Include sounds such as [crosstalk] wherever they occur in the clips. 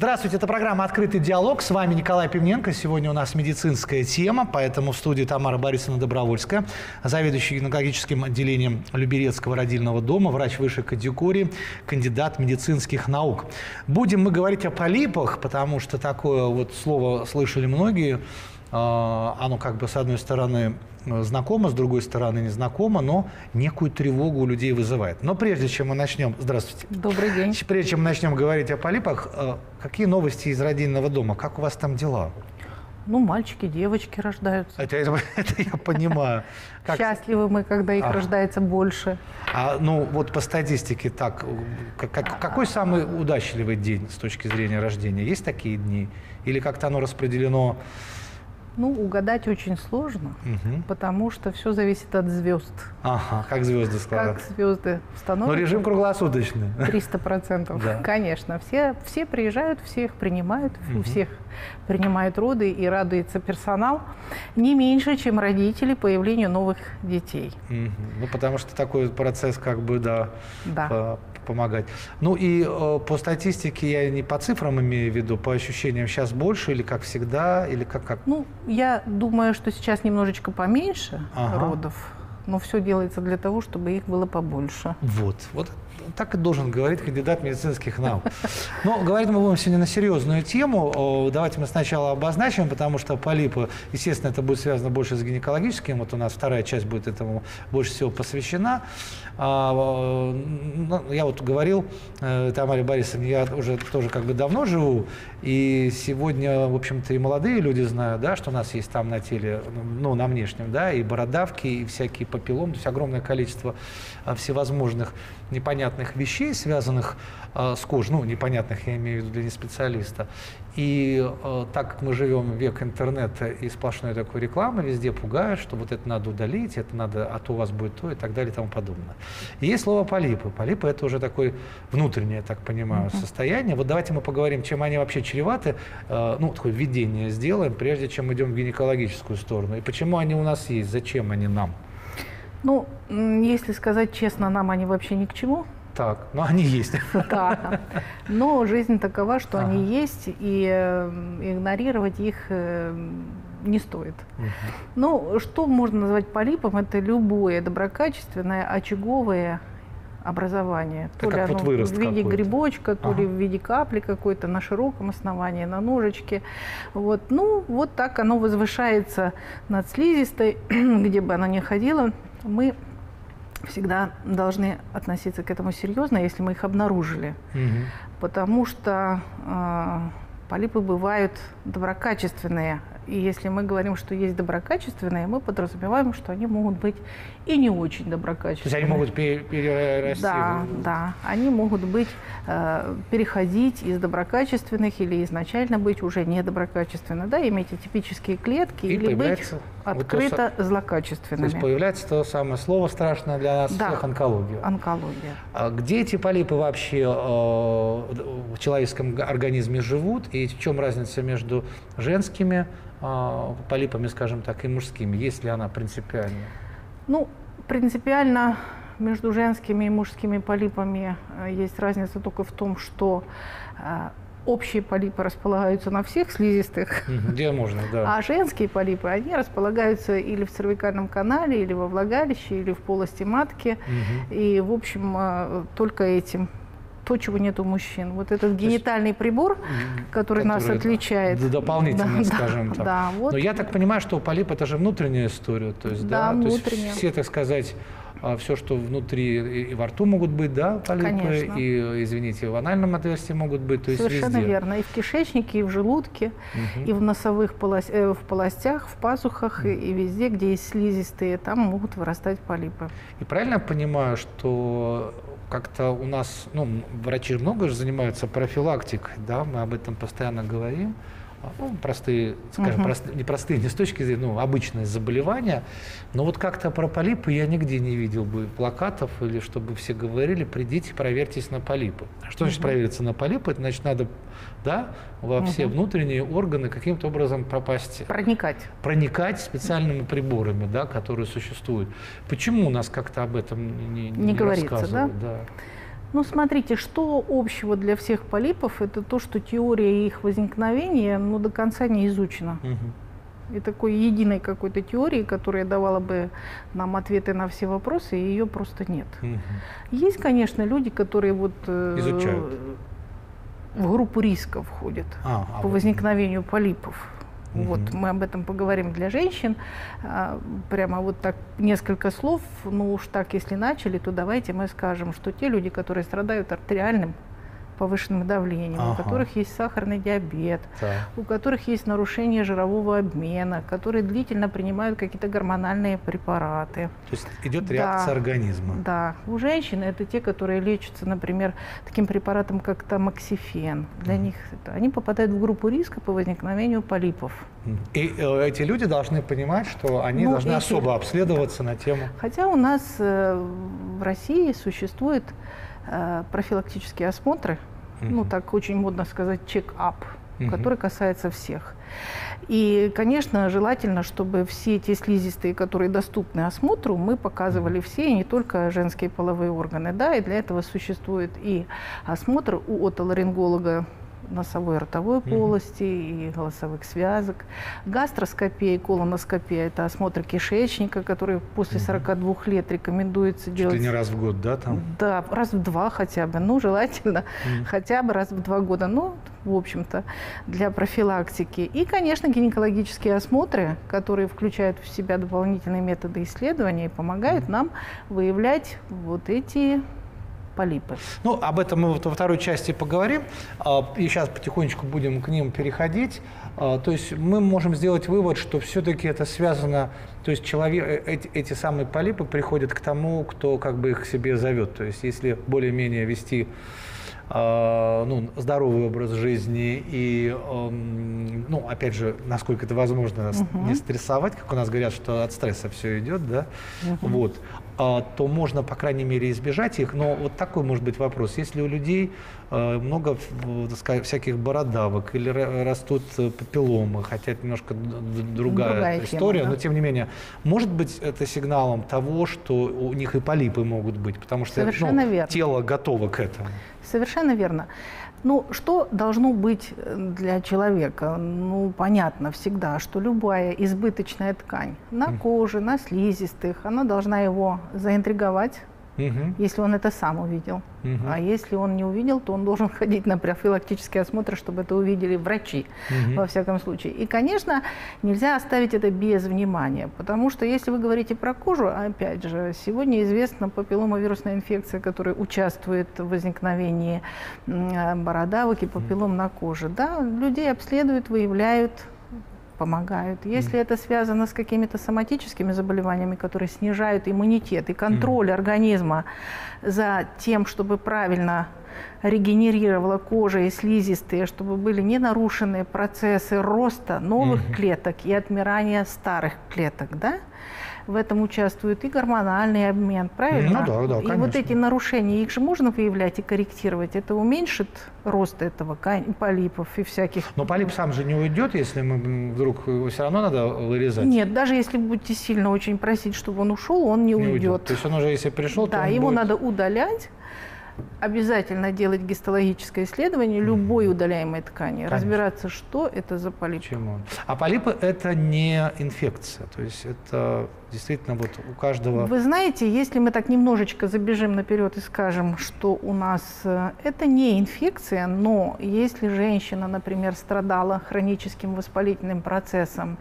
Здравствуйте, это программа «Открытый диалог». С вами Николай Пивненко. Сегодня у нас медицинская тема, поэтому в студии Тамара Борисовна Добровольская, заведующий гинекологическим отделением Люберецкого родильного дома, врач высшей категории, кандидат медицинских наук. Будем мы говорить о полипах, потому что такое вот слово слышали многие. А, оно как бы с одной стороны знакомо, с другой стороны незнакомо, но некую тревогу у людей вызывает. Но прежде чем мы начнем... Здравствуйте. Добрый день. Прежде чем мы начнем говорить о полипах, э, какие новости из родильного дома? Как у вас там дела? Ну, мальчики, девочки рождаются. Это, это, [laughs] это я понимаю. Как... Счастливы мы, когда их а. рождается больше. А ну вот по статистике так, как, как, какой самый удачливый день с точки зрения рождения? Есть такие дни? Или как-то оно распределено ну, угадать очень сложно, угу. потому что все зависит от звезд. Ага, как звезды складываются. Как звезды становятся. Но режим круглосуточный. 300 процентов, да. конечно. Все, все приезжают, все их принимают, угу. у всех принимают роды и радуется персонал. Не меньше, чем родители появлению новых детей. Угу. Ну, потому что такой процесс как бы, да, да помогать. Ну и э, по статистике, я не по цифрам имею в виду, по ощущениям сейчас больше или как всегда, или как? как? Ну, я думаю, что сейчас немножечко поменьше ага. родов, но все делается для того, чтобы их было побольше. Вот, вот так и должен говорить кандидат медицинских наук. Но говорить мы будем сегодня на серьезную тему. Давайте мы сначала обозначим, потому что полипы, естественно, это будет связано больше с гинекологическим. Вот у нас вторая часть будет этому больше всего посвящена. А, ну, я вот говорил э, Тамаре Борисовне, я уже тоже как бы давно живу, и сегодня, в общем-то, и молодые люди знают, да, что у нас есть там на теле, ну, на внешнем, да, и бородавки, и всякие папилломы, то есть огромное количество а, всевозможных непонятных вещей, связанных э, с кожей, ну, непонятных, я имею в виду для неспециалиста. И э, так как мы живем в век интернета и сплошной такой рекламы, везде пугают, что вот это надо удалить, это надо, а то у вас будет то и так далее и тому подобное. И есть слово полипы. Полипы это уже такое внутреннее, я так понимаю, uh-huh. состояние. Вот давайте мы поговорим, чем они вообще чреваты, э, ну, такое введение сделаем, прежде чем идем в гинекологическую сторону. И почему они у нас есть, зачем они нам? Ну, если сказать честно, нам они вообще ни к чему. Так, но они есть. Да. Но жизнь такова, что ага. они есть, и игнорировать их э, не стоит. Угу. Ну, что можно назвать полипом? Это любое доброкачественное очаговое образование. Это то ли оно вот в виде грибочка, то ага. ли в виде капли какой-то на широком основании, на ножечке. Вот. Ну, вот так оно возвышается над слизистой, [clears throat] где бы она ни ходила. Мы всегда должны относиться к этому серьезно, если мы их обнаружили. Угу. Потому что э, полипы бывают доброкачественные, и если мы говорим, что есть доброкачественные, мы подразумеваем, что они могут быть и не очень доброкачественные. То есть они могут перерасти? Да, да. Они могут быть, э, переходить из доброкачественных или изначально быть уже недоброкачественными, да, иметь атипические клетки и или быть открыто вот злокачественными. То есть появляется то самое слово страшное для нас да. всех – онкология. Онкология. А где эти полипы вообще э, в человеческом организме живут и в чем разница между женскими полипами, скажем так, и мужскими? Есть ли она принципиальная? Ну, принципиально между женскими и мужскими полипами э, есть разница только в том, что э, общие полипы располагаются на всех слизистых, где можно, да. А женские полипы, они располагаются или в цервикальном канале, или во влагалище, или в полости матки. Угу. И, в общем, э, только этим то, чего нет у мужчин. Вот этот генитальный прибор, который, который нас отличает. Дополнительно, да, скажем да, так. Да, вот. Но я так понимаю, что полип это же внутренняя история. То есть, да, да внутренняя. То есть все, так сказать, а, все, что внутри и во рту могут быть, да, полипы, Конечно. и, извините, в анальном отверстии могут быть, то есть Совершенно везде. верно. И в кишечнике, и в желудке, угу. и в носовых полость, э, в полостях, в пазухах, угу. и, и везде, где есть слизистые, там могут вырастать полипы. И правильно я понимаю, что как-то у нас, ну, врачи много же занимаются профилактикой, да, мы об этом постоянно говорим, ну, простые, скажем, uh-huh. простые, не простые, не с точки зрения, ну, обычные заболевания, но вот как-то про полипы я нигде не видел бы плакатов или чтобы все говорили, придите, проверьтесь на полипы. Что значит uh-huh. провериться на полипы? Это значит, надо, да, во все внутренние органы каким-то образом пропасть. Проникать. Проникать специальными приборами, да, которые существуют. Почему у нас как-то об этом не, не, не, не говорится, да? да? Ну, смотрите, что общего для всех полипов, это то, что теория их возникновения ну, до конца не изучена. Мгм. И такой единой какой-то теории, которая давала бы нам ответы на все вопросы, ее просто нет. Мгм. Есть, конечно, люди, которые вот э, Изучают. в группу риска входят А, а по вот. возникновению полипов. Вот мы об этом поговорим для женщин. А, Прямо вот так несколько слов. Ну уж так, если начали, то давайте мы скажем, что те люди, которые страдают артериальным повышенным давлением, у Ага. которых есть сахарный диабет, Так. у которых есть нарушение жирового обмена, которые длительно принимают какие-то гормональные препараты. То есть идет Да. реакция организма. Да, у женщин это те, которые лечатся, например, таким препаратом, как тамоксифен. Для Мгм. них это, они попадают в группу риска по возникновению полипов. И э, эти люди должны понимать, что они Ну, должны эти- особо обследоваться на тему. Хотя у нас э, в России существуют э, профилактические осмотры, ну Мгм. так очень модно сказать, чек-ап, Мгм. который касается всех. И, конечно, желательно, чтобы все те слизистые, которые доступны осмотру, мы показывали все, и не только женские половые органы. Да, и для этого существует и осмотр у отоларинголога носовой и ротовой полости и голосовых связок. Гастроскопия и колоноскопия – это осмотр кишечника, который после Мгм. 42 лет рекомендуется Чуть делать. ли не раз в год, да, там? Да, раз в два хотя бы, ну, желательно Мгм. хотя бы раз в два года, ну, в общем-то, для профилактики. И, конечно, гинекологические осмотры, которые включают в себя дополнительные методы исследования и помогают нам выявлять вот эти полипы. Ну, об этом мы во второй части поговорим. А, И сейчас потихонечку будем к ним переходить. А, То есть мы можем сделать вывод, что все-таки это связано, то есть человек, э, эти, эти самые полипы приходят к тому, кто как бы их к себе зовет. То есть если более-менее вести а, ну, здоровый образ жизни и, ну, опять же, насколько это возможно, Мгм. не стрессовать, как у нас говорят, что от стресса все идет, да, Мгм. вот, то можно, по крайней мере, избежать их. Но вот такой может быть вопрос. Если у людей э, много сказать, всяких бородавок или ра- растут э, папилломы, хотя это немножко другая, Другая тема, история, да. но тем не менее, может быть это сигналом того, что у них и полипы могут быть, потому что ну, верно. тело готово к этому. Совершенно верно. Ну, что должно быть э, для человека? Ну, понятно всегда, что любая избыточная ткань на коже, на слизистых, она должна его заинтриговать, Мгм, если он это сам увидел. мгм, А если он не увидел, то он должен [laughs] ходить на профилактический осмотр, чтобы это увидели врачи, мгм. во всяком случае. И, конечно, нельзя оставить это без внимания, потому что если вы говорите про кожу, опять же, сегодня известна папилломовирусная инфекция, которая участвует в возникновении э, бородавок и папиллом на коже. Да, людей обследуют, выявляют, помогают. Если это связано с какими-то соматическими заболеваниями, которые снижают иммунитет и контроль организма за тем, чтобы правильно регенерировала кожа и слизистые, чтобы были не нарушены процессы роста новых Мгм. клеток и отмирания старых клеток, да? В этом участвует и гормональный обмен, правильно? Ну да, да, И вот конечно. эти нарушения, их же можно выявлять и корректировать. Это уменьшит рост этого полипов и всяких. Но полип сам же не уйдет, если мы вдруг его все равно надо вырезать. Нет, даже если будете сильно очень просить, чтобы он ушел, он не, Не уйдет. То есть он уже, если пришел, то Да, он его будет- надо удалять. Обязательно делать гистологическое исследование любой удаляемой ткани, Конечно. разбираться, что это за полип. Почему? А полипы это не инфекция, то есть это действительно вот у каждого. Вы знаете, если мы так немножечко забежим наперед и скажем, что у нас э, это не инфекция, но если женщина, например, страдала хроническим воспалительным процессом,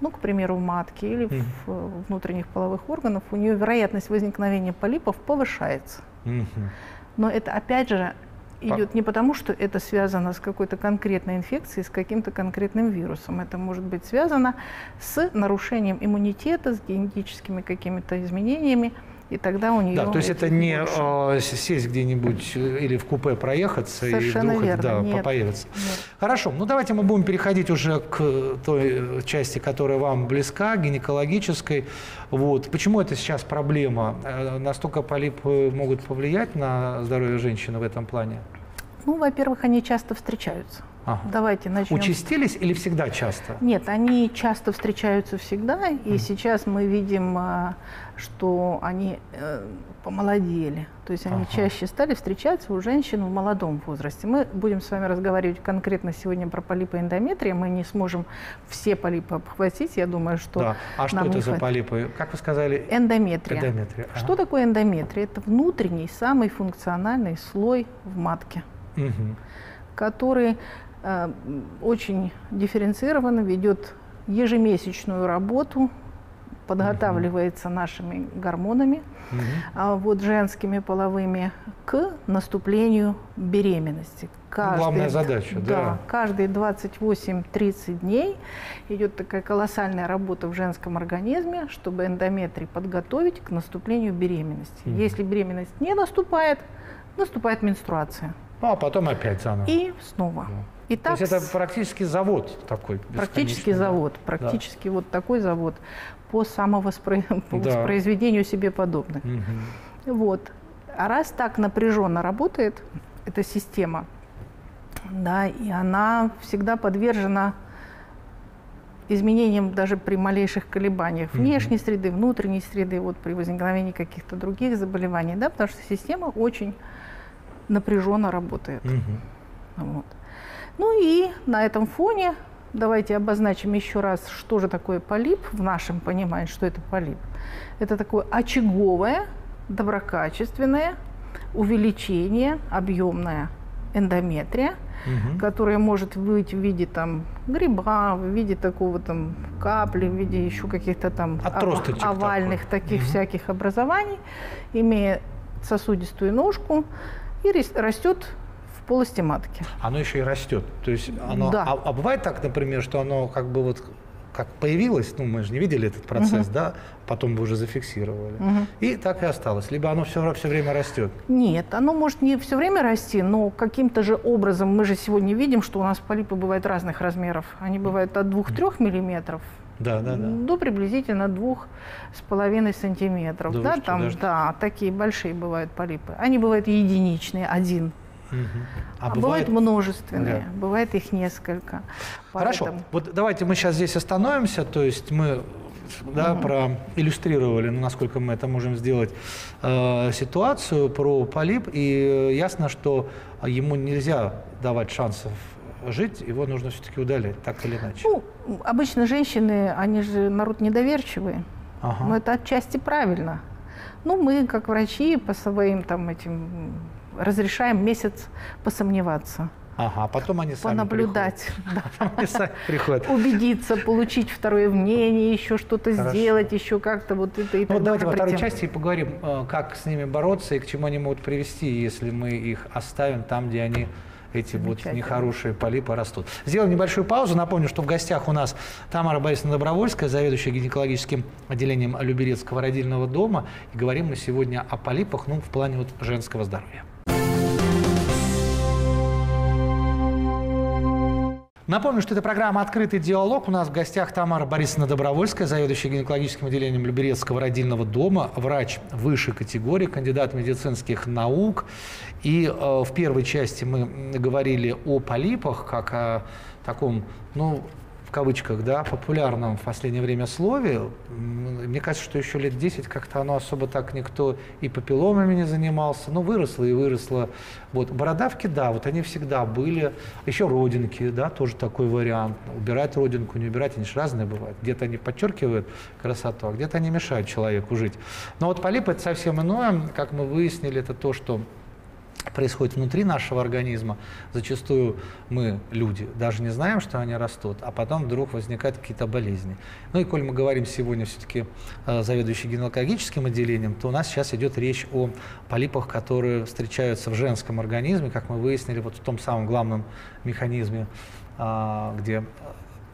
ну, к примеру, в матке или Мгм. в э, внутренних половых органах, у нее вероятность возникновения полипов повышается. Мгм. Но это опять же идет не потому, что это связано с какой-то конкретной инфекцией, с каким-то конкретным вирусом. Это может быть связано с нарушением иммунитета, с генетическими какими-то изменениями, и тогда у нее Да, то есть это не больше. э, с- сесть где-нибудь э, или в купе проехаться Совершенно и вдруг верно, да, нет. попоявиться. Нет. Хорошо, ну давайте мы будем переходить уже к той э, части, которая вам близка, гинекологической. Вот. Почему это сейчас проблема? Э, Настолько полипы могут повлиять на здоровье женщины в этом плане? Ну, во-первых, они часто встречаются. Ага. Давайте начнем. Участились или всегда часто? Нет, они часто встречаются всегда, и Мгм. сейчас мы видим, а, что они э, помолодели. То есть они Ага. чаще стали встречаться у женщин в молодом возрасте. Мы будем с вами разговаривать конкретно сегодня про полипы эндометрия. Мы не сможем все полипы обхватить. Я думаю, что Да. А что это за полипы? Как вы сказали? эндометрия. Эндометрия. Ага. Что такое эндометрия? Это внутренний, самый функциональный слой в матке, Мгм. который очень дифференцированно ведет ежемесячную работу, подготавливается нашими гормонами, а вот женскими половыми, к наступлению беременности. Ну, главная задача, да. каждые 28-30 дней идет такая колоссальная работа в женском организме, чтобы эндометрий подготовить к наступлению беременности. Мгм. Если беременность не наступает, наступает менструация. Ну, а потом опять заново. И снова. Да. И То есть это практически завод такой. практически завод, практически вот такой завод по самовоспро... [laughs] по Да. себе подобных. Мгм. Вот. А раз так напряженно работает эта система, да, и она всегда подвержена изменениям даже при малейших колебаниях внешней среды, внутренней среды, вот при возникновении каких-то других заболеваний, да, потому что система очень напряженно работает. Мгм. Вот. Ну и на этом фоне давайте обозначим еще раз, что же такое полип в нашем понимании, что это полип. Это такое очаговое, доброкачественное увеличение, объемная эндометрия, Мгм. которая может быть в виде там гриба, в виде такого там капли, в виде еще каких-то там овальных такой. таких Мгм. всяких образований, имея сосудистую ножку и растет полости матки. Оно еще и растет. То есть оно. Да. А, а бывает так, например, что оно как бы вот как появилось, ну мы же не видели этот процесс, да, потом вы уже зафиксировали. Мгм. И так и осталось. Либо оно все, все время растет. Нет, оно может не все время расти, но каким-то же образом мы же сегодня видим, что у нас полипы бывают разных размеров. Они бывают от 2-3 миллиметров Да, да, да. до приблизительно двух с половиной сантиметров. Да Да, там, даже- да, такие большие бывают полипы. Они бывают единичные, один. Мгм. А, бывают множественные, бывает их несколько. Хорошо. Поэтому- Вот давайте мы сейчас здесь остановимся. То есть мы да, проиллюстрировали, ну, насколько мы это можем сделать, э, ситуацию про полип. И э, ясно, что ему нельзя давать шансов жить, его нужно все-таки удалять, так или иначе. Ну, обычно женщины, они же народ недоверчивый. Ага. Но это отчасти правильно. Ну, мы, как врачи, по своим там этим разрешаем месяц посомневаться, Ага, а потом они сами понаблюдать, да, [laughs] приходят. Убедиться, получить второе мнение, еще что-то сделать, еще как-то вот это и Ну, тогда вот давайте во второй части и поговорим, э, как с ними бороться и к чему они могут привести, если мы их оставим там, где они эти вот нехорошие полипы растут. Сделаем небольшую паузу. Напомню, что в гостях у нас Тамара Борисовна Добровольская, заведующая гинекологическим отделением Люберецкого родильного дома. И говорим мы сегодня о полипах, ну, в плане вот женского здоровья. Напомню, что это программа «Открытый диалог». У нас в гостях Тамара Борисовна Добровольская, заведующая гинекологическим отделением Люберецкого родильного дома, врач высшей категории, кандидат медицинских наук. И э, в первой части мы говорили о полипах, как о таком, ну, кавычках, да, популярном в последнее время слове. Мне кажется, что еще лет 10 как-то оно особо так никто и папилломами не занимался. Ну, выросло и выросло. Вот. Бородавки, да, вот они всегда были. Еще родинки, да, тоже такой вариант. Убирать родинку, не убирать, они же разные бывают. Где-то они подчеркивают красоту, а где-то они мешают человеку жить. Но вот полип это совсем иное. Как мы выяснили, это то, что происходит внутри нашего организма. Зачастую мы, люди, даже не знаем, что они растут, а потом вдруг возникают какие-то болезни. Ну и коль мы говорим сегодня все-таки э, заведующий гинекологическим отделением, то у нас сейчас идет речь о полипах, которые встречаются в женском организме, как мы выяснили, вот в том самом главном механизме, а, где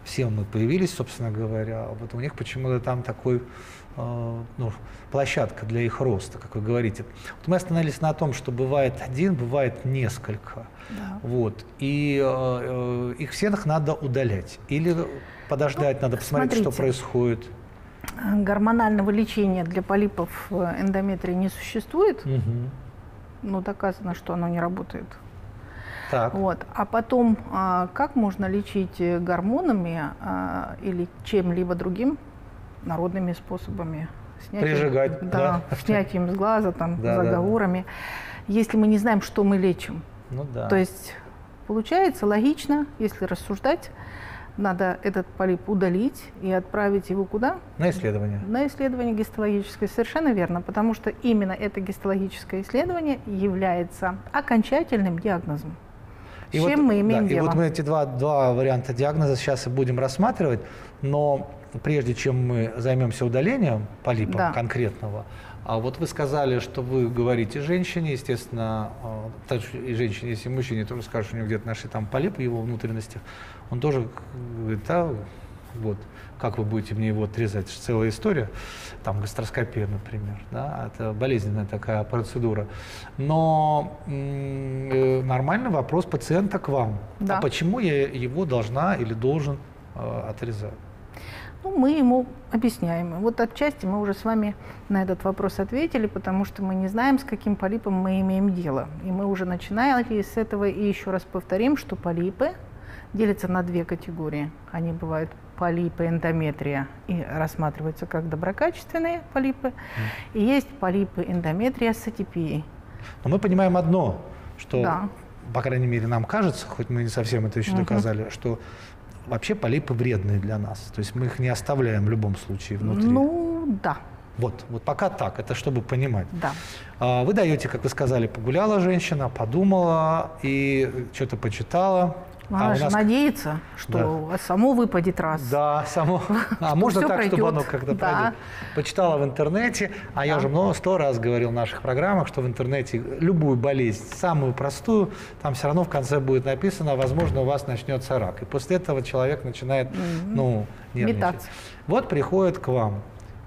все мы появились, собственно говоря, вот у них почему-то там такой э, ну, площадка для их роста, как вы говорите. Вот мы остановились на том, что бывает один, бывает несколько. Да. Вот. И э, э, их всех надо удалять. Или подождать, надо посмотреть, что смотрите. происходит. Гормонального лечения для полипов э, эндометрии не существует, Мгм. но доказано, что оно не работает. Так. Вот. А потом, а, как можно лечить э, гормонами а, или чем-либо другим народными способами? Снятием, Прижигать, да, да. [laughs] снятием с глаза, там, да, заговорами. Да. Если мы не знаем, что мы лечим. Ну да. То есть получается логично, если рассуждать, надо этот полип удалить и отправить его куда? На исследование. На исследование гистологическое. Совершенно верно, потому что именно это гистологическое исследование является окончательным диагнозом. И С чем вот, мы имеем да, дело? И вот мы эти два, два варианта диагноза сейчас и будем рассматривать, но прежде чем мы займемся удалением полипа да. конкретного, а вот вы сказали, что вы говорите женщине, естественно, а, и женщине, если мужчине тоже скажешь, что у него где-то нашли там полип в его внутренностях, он тоже говорит, да, вот, как вы будете мне его отрезать, это целая история, там гастроскопия, например, да, это болезненная такая процедура. Но э, нормальный вопрос пациента к вам. Да. А почему я его должна или должен э, отрезать? Ну, мы ему объясняем. Вот отчасти мы уже с вами на этот вопрос ответили, потому что мы не знаем, с каким полипом мы имеем дело. И мы уже начинали с этого, и еще раз повторим, что полипы делятся на две категории. Они бывают полипы эндометрия и рассматриваются как доброкачественные полипы. Mm. И есть полипы эндометрия с атипией. Но мы понимаем одно, что, да. по крайней мере, нам кажется, хоть мы не совсем это еще угу. доказали, что вообще полипы вредные для нас. То есть мы их не оставляем в любом случае внутри. Ну, да. Вот, вот пока так, это чтобы понимать. Да. А, вы даете, как вы сказали, погуляла женщина, подумала и что-то почитала, она а же нас... надеется, что да. само выпадет раз. Да, само. [laughs] А можно так, пройдет. чтобы оно когда да. пройдет. Почитала в интернете, а да. я уже много сто раз говорил в наших программах, что в интернете любую болезнь, самую простую, там все равно в конце будет написано, возможно, у вас начнется рак. И после этого человек начинает, ну, нервничать. Метаться. Вот приходит к вам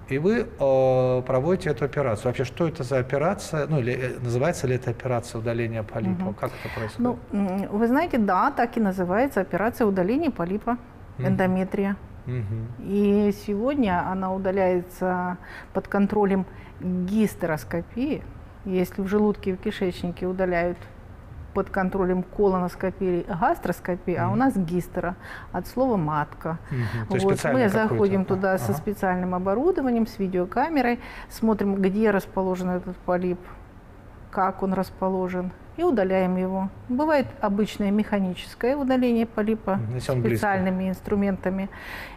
и вы э, проводите эту операцию. Вообще, что это за операция? Ну, или э, называется ли это операция удаления полипа? Угу. Как это происходит? Ну, вы знаете, да, так и называется операция удаления полипа, эндометрия. Угу. И сегодня она удаляется под контролем гистероскопии. Если в желудке и в кишечнике удаляют под контролем колоноскопии, гастроскопии, mm-hmm. а у нас гистера от слова матка. Mm-hmm. Вот. Мы заходим туда ага. со специальным оборудованием, с видеокамерой, смотрим, где расположен этот полип, как он расположен, и удаляем его. Бывает обычное механическое удаление полипа специальными близко. инструментами.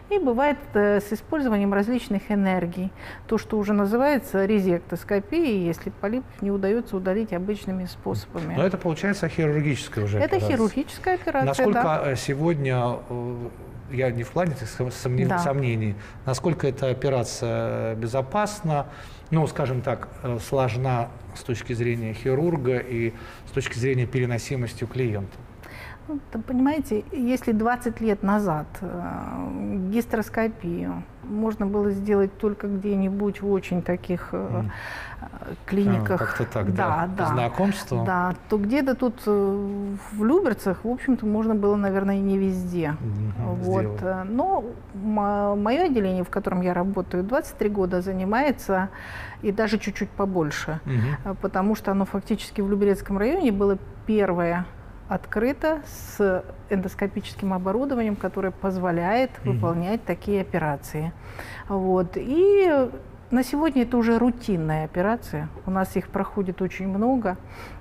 И бывает э, с использованием различных энергий. То, что уже называется резектоскопией, если полип не удается удалить обычными способами. Но это получается хирургическая уже Это операция. хирургическая операция, Насколько да. Э, сегодня э, я не в плане сомнений, да. сомнений, насколько эта операция безопасна, ну, скажем так, сложна с точки зрения хирурга и с точки зрения переносимости у клиента? Ну, понимаете, если 20 лет назад э, гистероскопию можно было сделать только где-нибудь в очень таких э, клиниках. А, как-то так, да, да, да. Знакомство. Да, то где-то тут э, в Люберцах, в общем-то, можно было, наверное, и не везде. Угу, вот. Э, но мое отделение, в котором я работаю, 23 года занимается, и даже чуть-чуть побольше, угу. потому что оно фактически в Люберецком районе было первое открыто с эндоскопическим оборудованием, которое позволяет угу. выполнять такие операции. Вот. И на сегодня это уже рутинная операция. У нас их проходит очень много.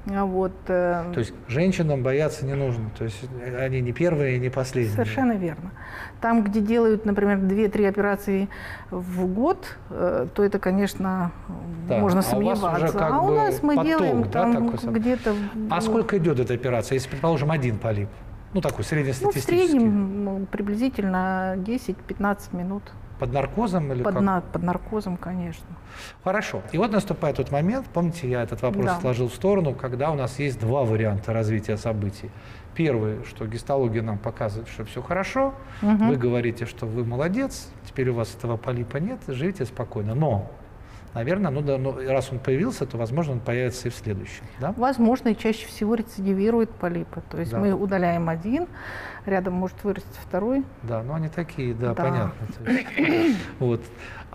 А вот, э, то есть женщинам бояться не нужно. То есть они не первые и не последние. Совершенно верно. Там, где делают, например, 2-3 операции в год, э, то это, конечно, да. можно а сомневаться. У вас уже как а у нас мы поток, делаем да, там где-то... А сколько идет эта операция, если, предположим, один полип? Ну, такой среднестатистический. Ну, в среднем приблизительно 10-15 минут. Под наркозом или под, как? На, под наркозом, конечно. Хорошо. И вот наступает тот момент, помните, я этот вопрос да. сложил в сторону, когда у нас есть два варианта развития событий. Первый, что гистология нам показывает, что все хорошо, угу. вы говорите, что вы молодец, теперь у вас этого полипа нет, живите спокойно. Но наверное, ну, да, ну, раз он появился, то, возможно, он появится и в следующем. Да? Возможно, и чаще всего рецидивирует полипы. То есть да. мы удаляем один, рядом может вырасти второй. Да, ну они такие, да, Да. понятно. Есть, вот.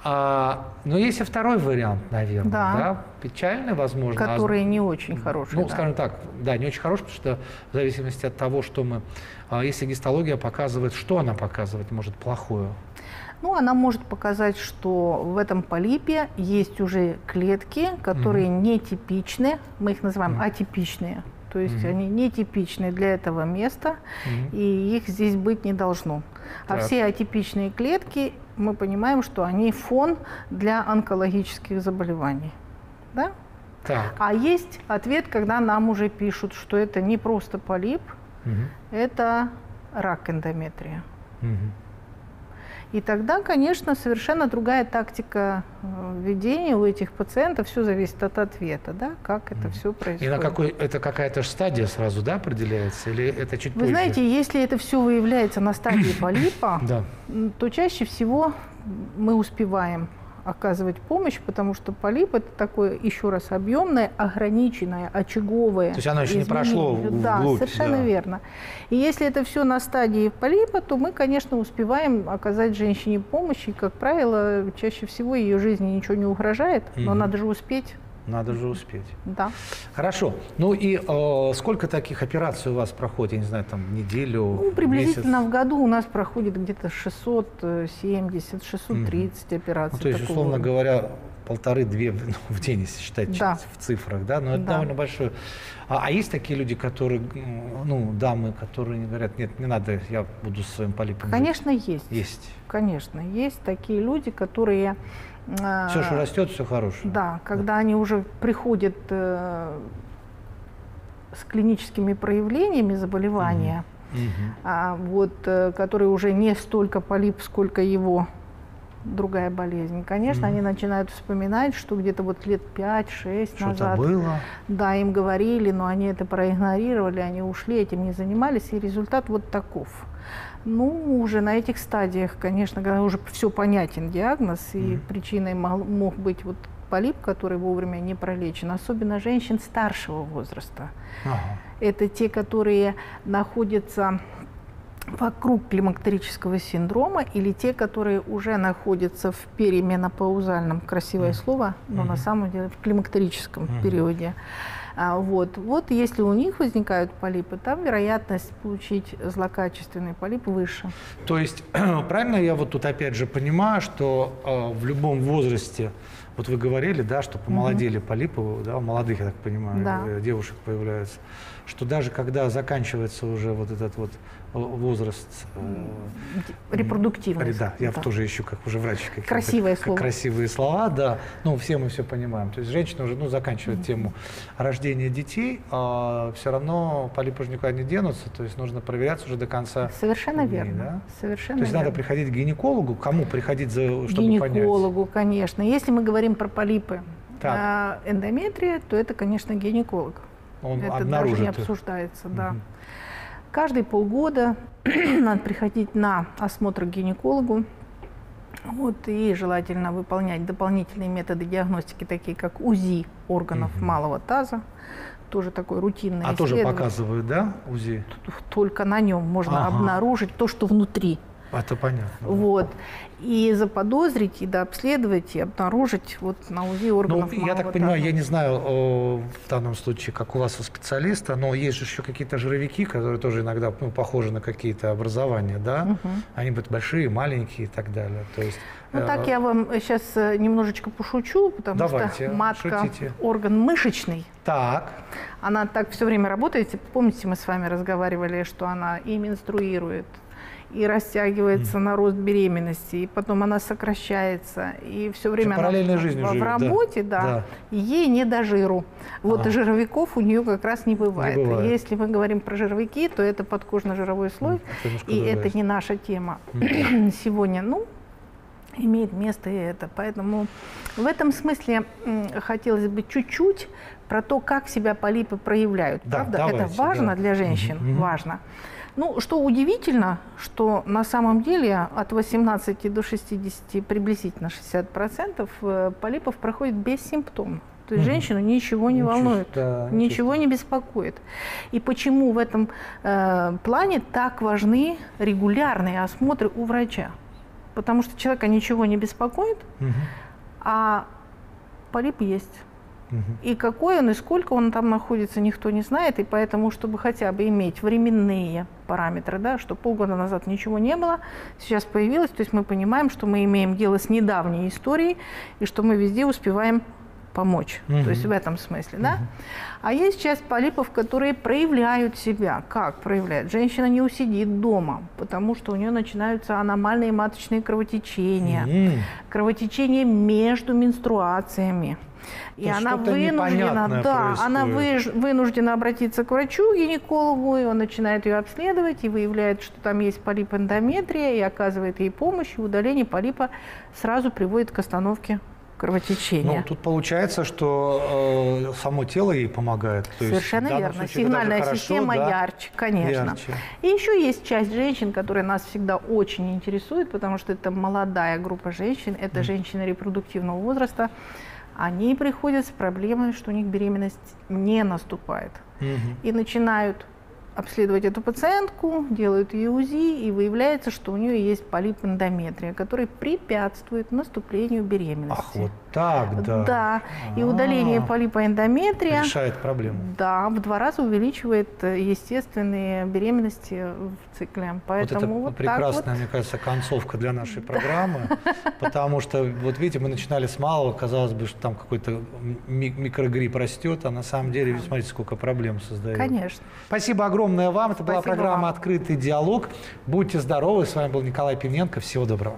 А, но есть и второй вариант, наверное, Да. да, печальный, возможно. а- Которые не очень хорошие. Ну, да. скажем так, да, не очень хороший, потому что в зависимости от того, что мы... а, Если гистология показывает, что она показывает, может, плохое? Ну, она может показать, что в этом полипе есть уже клетки, которые нетипичны, мы их называем Мгм. атипичные. То есть Мгм. они нетипичны для этого места, Мгм. и их здесь быть не должно. А Так. все атипичные клетки, мы понимаем, что они фон для онкологических заболеваний. Да? Так. А есть ответ, когда нам уже пишут, что это не просто полип, Мгм. это рак эндометрия. Мгм. И тогда, конечно, совершенно другая тактика э, ведения у этих пациентов. Все зависит от ответа, да, как это все И происходит. на какой... Это какая-то стадия сразу, да, определяется? Или это чуть Вы позже? знаете, если это все выявляется на стадии [coughs] полипа, то чаще всего мы успеваем оказывать помощь, потому что полип это такое еще раз объемное, ограниченное, очаговое. То есть оно еще не изменение. прошло в- Да, вглубь, совершенно да. верно. И если это все на стадии полипа, то мы, конечно, успеваем оказать женщине помощь, и, как правило, чаще всего ее жизни ничего не угрожает, но Мгм. надо же успеть, Надо же успеть. да. Хорошо. Ну и э, сколько таких операций у вас проходит? Я не знаю, там неделю, Ну, приблизительно месяц? в году у нас проходит где-то 670, 630 операций. Ну, то есть, условно говоря, полторы-две в, ну, в день, если считать Да. в цифрах, да, но это Да. довольно большое. А, а есть такие люди, которые, ну, дамы, которые говорят, нет, не надо, я буду со своим полипом жить». Конечно, есть. Есть. Конечно, есть такие люди, которые... Все, что растет, все хорошее. Да, когда они уже приходят э, с клиническими проявлениями заболевания, Мгм. а вот, э, который уже не столько полип, сколько его другая болезнь. Конечно, Мгм. они начинают вспоминать, что где-то вот лет 5-6 Что-то назад было. Да, им говорили, но они это проигнорировали, они ушли, этим не занимались, и результат вот таков. Ну, уже на этих стадиях, конечно, когда уже все понятен диагноз, и Мгм. причиной мол- мог быть вот полип, который вовремя не пролечен, особенно женщин старшего возраста. Ага. Это те, которые находятся вокруг климактерического синдрома или те, которые уже находятся в перименопаузальном, красивое Мгм. слово, но на Мгм. самом деле в климактерическом Мгм. периоде. А, вот. вот если у них возникают полипы, там вероятность получить злокачественный полип выше. То есть, [clears throat] правильно я вот тут опять же понимаю, что э, в любом возрасте, вот вы говорили, да, что помолодели полипы, да, у молодых, я так понимаю, Да. э, девушек появляются, что даже когда заканчивается уже вот этот вот возраст... э, Репродуктивность. Да, я Да. тоже ищу, как уже врач. какие-то Красивое к- слово. Красивые слова, да. Ну, все мы все понимаем. То есть женщина уже ну, заканчивает тему рождения детей, а все равно полипы же никуда не денутся, то есть нужно проверяться уже до конца. Совершенно дней, верно. да? Совершенно То есть верно. надо приходить к гинекологу, кому приходить, за, чтобы понять? гинекологу, конечно. Если мы говорим про полипы Так. а, эндометрия, то это, конечно, гинеколог. Он это даже обнаружит. не обсуждается, да. Мгм. Каждые полгода [clears throat] надо приходить на осмотр к гинекологу. Вот, и желательно выполнять дополнительные методы диагностики, такие как УЗИ органов Мгм. малого таза. Тоже такой рутинный А тоже показывают, да, УЗИ? Только на нем можно Ага. обнаружить то, что внутри. Это понятно. Вот. И заподозрить, и дообследовать, и обнаружить вот на УЗИ Ну, органов я малого так понимаю, таза. я не знаю э, в данном случае, как у вас у специалиста, но есть же еще какие-то жировики, которые тоже иногда ну, похожи на какие-то образования, да? Мгм. Они будут большие, маленькие и так далее. То есть, Ну э, так я вам сейчас немножечко пошучу, потому Давайте, что матка шутите. орган мышечный. Так, Она так все время работает. Помните, мы с вами разговаривали, что она и менструирует, и растягивается на рост беременности, и потом она сокращается, и все время она параллельной в- жизнью в, живет, да. работе, да, Да. и ей не до жиру. Вот Ага. жировиков у нее как раз не бывает. Не бывает. Если мы говорим про жировики, то это подкожно-жировой слой, немножко и другая это не наша тема [clears throat] сегодня. Ну, имеет место и это. Поэтому в этом смысле хотелось бы чуть-чуть про то, как себя полипы проявляют. Да, Правда, давайте, это важно да. для женщин, мгм. важно. Ну, что удивительно, что на самом деле от 18 до 60, приблизительно 60% э, полипов проходит бессимптомно. То То есть женщину ничего не Ничего волнует, да, ничего не беспокоит. И почему в этом э, плане так важны регулярные осмотры у врача? Потому что человека ничего не беспокоит, Мгм. а полип есть. И какой он, и сколько он там находится, никто не знает. И поэтому, чтобы хотя бы иметь временные параметры, да, что полгода назад ничего не было, сейчас появилось, то есть мы понимаем, что мы имеем дело с недавней историей, и что мы везде успеваем помочь. Мгм. То есть в этом смысле, да? А есть часть полипов, которые проявляют себя. Как проявляют? Женщина не усидит дома, потому что у нее начинаются аномальные маточные кровотечения М. кровотечение между менструациями. И То она вынуждена, да, она выж- вынуждена обратиться к врачу, гинекологу, и он начинает ее обследовать и выявляет, что там есть полип эндометрия, и оказывает ей помощь, и удаление полипа сразу приводит к остановке кровотечения. Ну, тут получается, что э, само тело ей помогает. То есть Совершенно данном верно. случае Сигнальная хорошо, система да? ярче, конечно. Ярче. И еще есть часть женщин, которые нас всегда очень интересуют, потому что это молодая группа женщин, это женщины репродуктивного возраста. Они приходят с проблемой, что у них беременность не наступает. Мгм. И начинают обследовать эту пациентку, делают ей УЗИ, и выявляется, что у нее есть полип эндометрия, который препятствует наступлению беременности. Ах, вот так, да. Да, и удаление А. полипа эндометрия Решает проблему. да, в два раза увеличивает э, естественные беременности в цикле. Поэтому вот вот, это прекрасная, так мне кажется, концовка для нашей [laughs] программы, потому что, вот видите, мы начинали с малого, казалось бы, что там какой-то ми- микрогрипп растет, а на самом деле, смотрите, сколько проблем создает. Конечно. Спасибо огромное вам. Это была программа. «Открытый диалог». Будьте здоровы. С вами был Николай Пивненко. Всего доброго.